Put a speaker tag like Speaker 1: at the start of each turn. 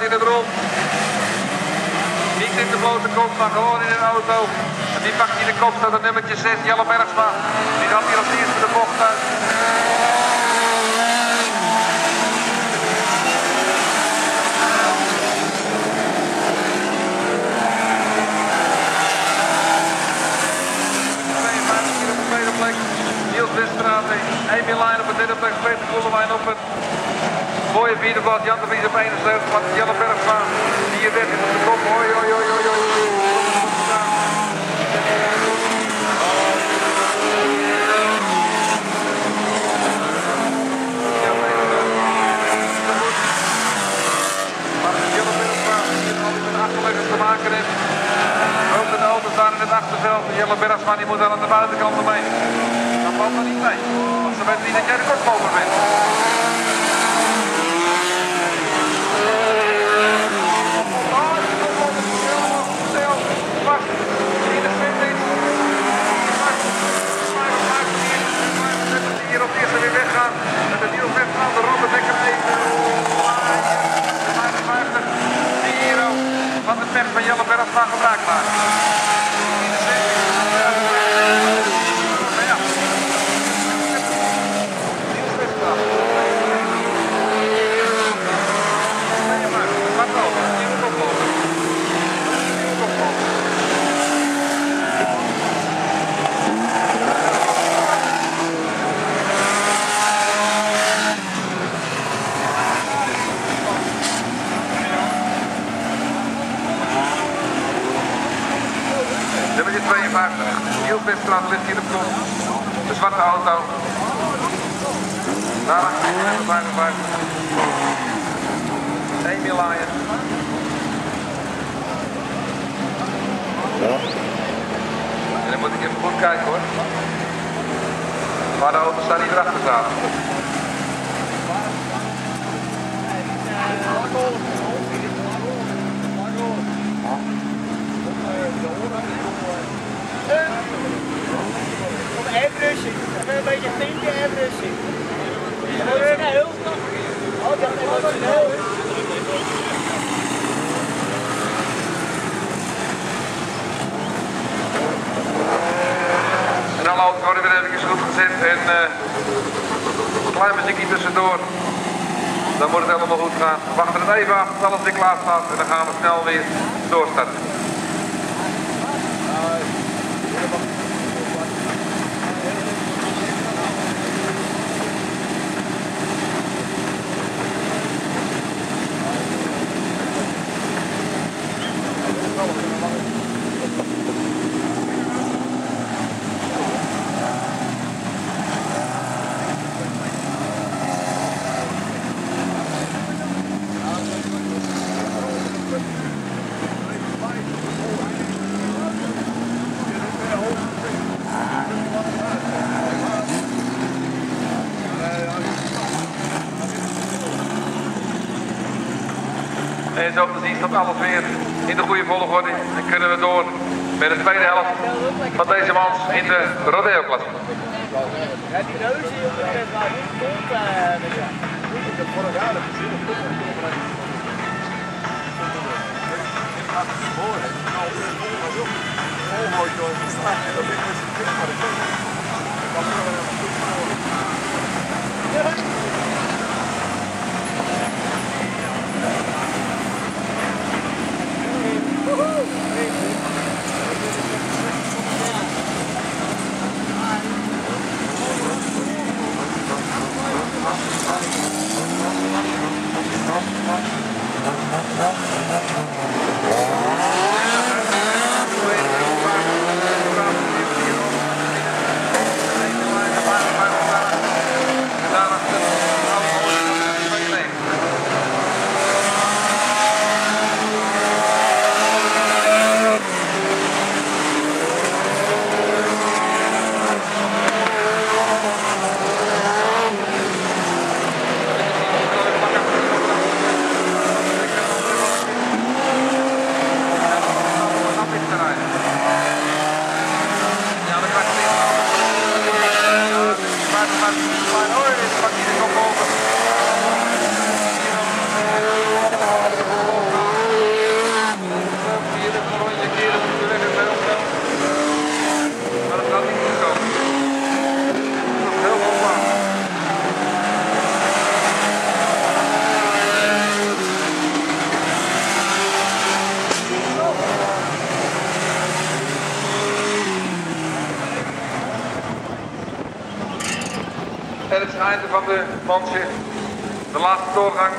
Speaker 1: staat in het rond. Niet in de blote kop, maar gewoon in een auto. En die pakt in de kop, staat het nummertje 6, Jelle Bergsma. Die gaat hier als eerste de bocht uit. Niels Weststraat, Emil Lijn op de derde plek, Peter Koelewijn op het mooie vierde blad, Jan de Vries op 71, wat Jelle Bergsma, 34 op de kop, hoi hoi hoi. Maar die achterleggers te maken. Ook de auto's staan in het achterveld. Jelle Bergsma die moet wel aan de buitenkant ermee. Dat valt er niet mee. Want ze weten niet dat jij de koploper bent. Hier op eerste weer weggaan. Met de nieuwe vet aan de Robert Dekker even. 55. Die hier ook van pech van Jelle Bergsma gebruik maken. Maar ja. Niels Weststraat. Nee, maar, wat over? Nieuwe koploper. Nieuwe koploper. Nummer 52. Niels Weststraat ligt hier op kop. De zwarte auto. Daarachter nummer 55. Emil Laaien. En dan moet ik even goed kijken hoor. Waar de auto's staan die erachter staan.
Speaker 2: Op airbrushing. Even een beetje tintje airbrushing. Heel snel. Oh, dat is.
Speaker 1: En alle weer even goed gezet en eh, een klein muziekje tussendoor. Dan moet het helemaal goed gaan. We wachten het even af alles weer klaar staat en dan gaan we snel weer doorstarten. En zo te zien staat alles weer in de goede volgorde. En kunnen we door met de tweede helft van deze mans in de rodeo-klasse.
Speaker 2: Ja,
Speaker 1: Het einde van de manche. De laatste doorgang